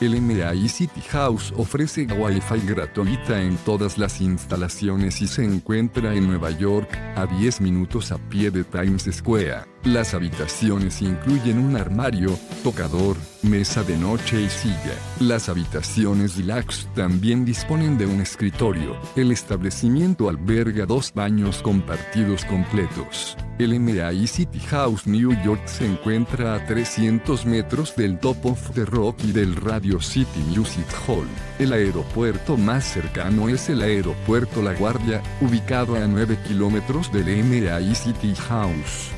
El MAI City House ofrece Wi-Fi gratuita en todas las instalaciones y se encuentra en Nueva York, a 10 minutos a pie de Times Square. Las habitaciones incluyen un armario, tocador, mesa de noche y silla. Las habitaciones deluxe también disponen de un escritorio. El establecimiento alberga dos baños compartidos completos. El MAI City House New York se encuentra a 300 metros del Top of the Rock y del Radio City Music Hall. El aeropuerto más cercano es el aeropuerto La Guardia, ubicado a 9 kilómetros del MAI City House.